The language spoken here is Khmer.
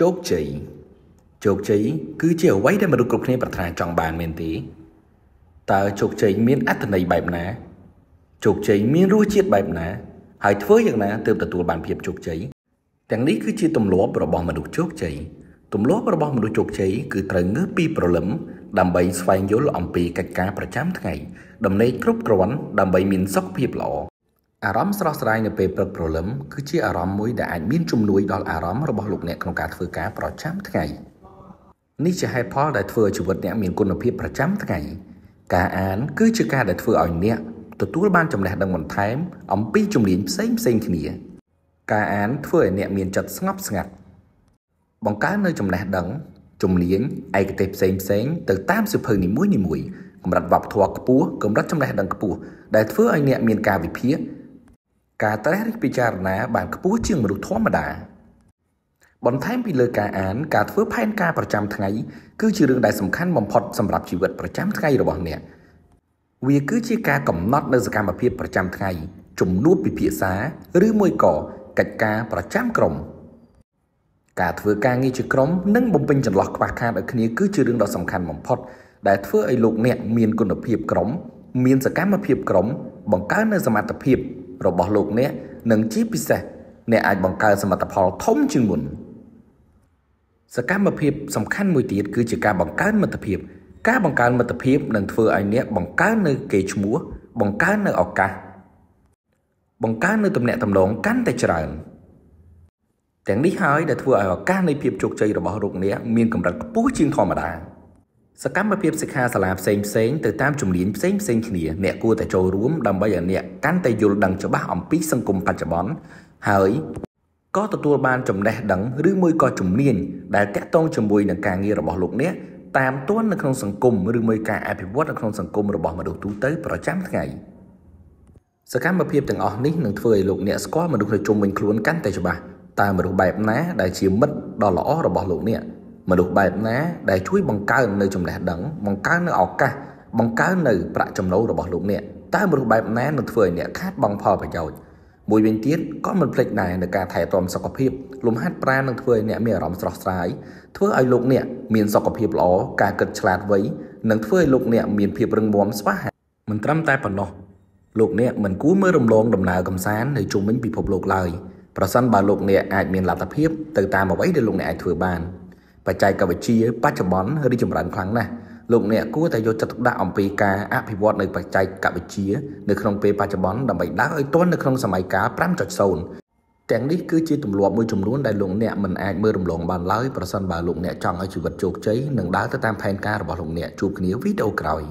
ជោគជ័យជោគជ័យគឺជាអ្វីដែលមនុស្សគ្រប់គ្នាប្រាថ្នាចង់បានមែនទេតើជោគជ័យមានអត្ថន័យបែបណាជោគជ័យមានរសជាតិបែបណា ហើយធ្វើយ៉ាងណាទើបទទួលបានភាពជោគជ័យទាំងនេះគឺជាទម្លាប់របស់មនុស្សជោគជ័យទម្លាប់របស់មនុស្សជោគជ័យគឺត្រូវងើបពីព្រលឹមដើម្បីស្វែងយល់អំពីកិច្ចការប្រចាំថ្ងៃដំណេកគ្រប់គ្រាន់ដើម្បីមានសុខភាពល្អ អារម្មណ៍ស្រស់ស្រាយនៅពេលព្រឹកព្រលឹមគឺជាអារម្មណ៍មួយដែលអាចមានជំនួយដល់អារម្មណ៍របស់លោកអ្នកក្នុងការធ្វើការប្រចាំថ្ងៃនេះជាហេតុផលដែលធ្វើឲ្យជីវិតអ្នកមានគុណភាពប្រចាំថ្ងៃការអានគឺជាការដែលធ្វើឲ្យអ្នកទទួលបានចំណេះដឹងបន្ថែមអំពីជំនាញផ្សេងផ្សេងគ្នា ការអានធ្វើឲ្យអ្នកមានចិត្តស្ងប់ស្ងាត់បង្កើននៅចំណេះដឹងជំនាញឯកទេសផ្សេងផ្សេងទៅតាមសិភៅនីមួយនីមួយកម្រិតវប្បធម៌ខ្ពស់កម្រិតចំណេះដឹងខ្ពស់ដែលធ្វើឲ្យអ្នកមានការវិភាគ ការត្រិះរិះពិចារណាបានខ្ពស់ជាងមនុស្សធម្មតាបន្ថែមពីលើការអានការធ្វើផែនការប្រចាំថ្ងៃគឺជារឿងដែលសំខាន់បំផុតសម្រាប់ជីវិតប្រចាំថ្ងៃរបស់អ្នកវាគឺជាការកំណត់នៅសកម្មភាពប្រចាំថ្ងៃជំនួបពិភាក្សាឬមួយក៏កិច្ចការប្រចាំក្រុមការធ្វើការងារជាក្រុមនិងបំពេញចន្លោះខ្វះខាតឲ្យគ្នាគឺជារឿងដ៏សំខាន់បំផុតដែលធ្វើឲ្យលោកអ្នកមានគុណភាពក្រុមមានសកម្មភាពក្រុមបង្កើននូវសមត្ថភាព របស់លោកអ្នកនិងជាពិសេសអ្នកអាចបង្កើនសមិទ្ធផលធំជាងមុនសកម្មភាពសំខាន់មួយទៀតគឺជាការបង្កើនមិត្តភាព ការបង្កើនមិត្តភាពនឹងធ្វើឲ្យអ្នកបង្កើននៅកេរ្តិ៍ឈ្មោះបង្កើននៅឱកាសបង្កើននៅទំនាក់ទំនងកាន់តែច្រើនទាំងនេះហើយដែលធ្វើឲ្យឱកាសនៃភាពជោគជ័យរបស់លោកអ្នកមានកម្រិតខ្ពស់ជាងធម្មតា សកម្មភាពសិក្ខាសាលាផ្សេងផ្សេងទៅតាមជំនាញផ្សេងផ្សេងគ្នាអ្នកគួរតែចូលរួមដើម្បីឲ្យអ្នកកាន់តែយល់ដឹងច្បាស់អំពីសង្គមបច្ចុប្បន្នហើយក៏ទទួលបានចំណេះដឹងឬមួយក៏ជំនាញដែលតាក់ទងជាមួយនឹងការងាររបស់លោកអ្នកតាមទាន់នៅក្នុងសង្គមឬមួយការអភិវឌ្ឍនៅក្នុងសង្គមរបស់មនុស្សទូទៅប្រចាំថ្ងៃសកម្មភាពទាំងអស់នេះនឹងធ្វើឲ្យលោកអ្នកស្គាល់មនុស្សនៅជុំវិញខ្លួនកាន់តែច្បាស់តើមនុស្សបែបណាដែលជាមិត្តដ៏ល្អរបស់លោកអ្នក មនុស្សបែបណាដែលជួយបង្កើននៅចំណេះដឹងបង្កើននៅឱកាសបង្កើននៅប្រាក់ចំណូលរបស់លោកអ្នកតើមនុស្សបែបណានឹងធ្វើឲ្យអ្នកខាតបង់ផលប្រយោជន៍មួយវិញទៀតក៏មិនភ្លេចដែរនៅការថែទាំសុខភាពលំហាត់ប្រាណនឹងធ្វើឲ្យអ្នកមានអារម្មណ៍ស្រស់ស្រាយធ្វើឲ្យលោកអ្នកមានសុខភាពល្អការគិតឆ្លាតវៃនិងធ្វើឲ្យលោកអ្នកមានភាពរឹងមាំស្វាហាប់មិនត្រឹមតែប៉ុណ្ណោះលោកអ្នកមិនគួរមើលរំលងដំណើរកំសាន្តនៅជុំវិញពិភពលោកឡើយប្រសិនបើលោកអ្នកអាចមានលទ្ធភាពទៅតាមអ្វីដែលលោកអ្នកអាចធ្វើបាន បច្ចេកវិទ្យាបច្ចុប្បន្នរីចម្រើនខ្លាំងណាស់លោកអ្នកគួរតែយកចិត្តទុកដាក់អំពីការអភិវឌ្ឍនៅបច្ចេកវិទ្យានៅក្នុងពេលបច្ចុប្បន្នដើម្បីដើរឲ្យទាន់នៅក្នុងសម័យកាល5.0ទាំងនេះគឺជាទម្លាប់មួយចំនួនដែលលោកអ្នកមិនអាចមើលរំលងបានឡើយប្រសិនបើលោកអ្នកចង់ឲ្យជីវិតជោគជ័យនិងដើរទៅតាមផែនការរបស់លោកអ្នកជួបគ្នាវីដេអូក្រោយ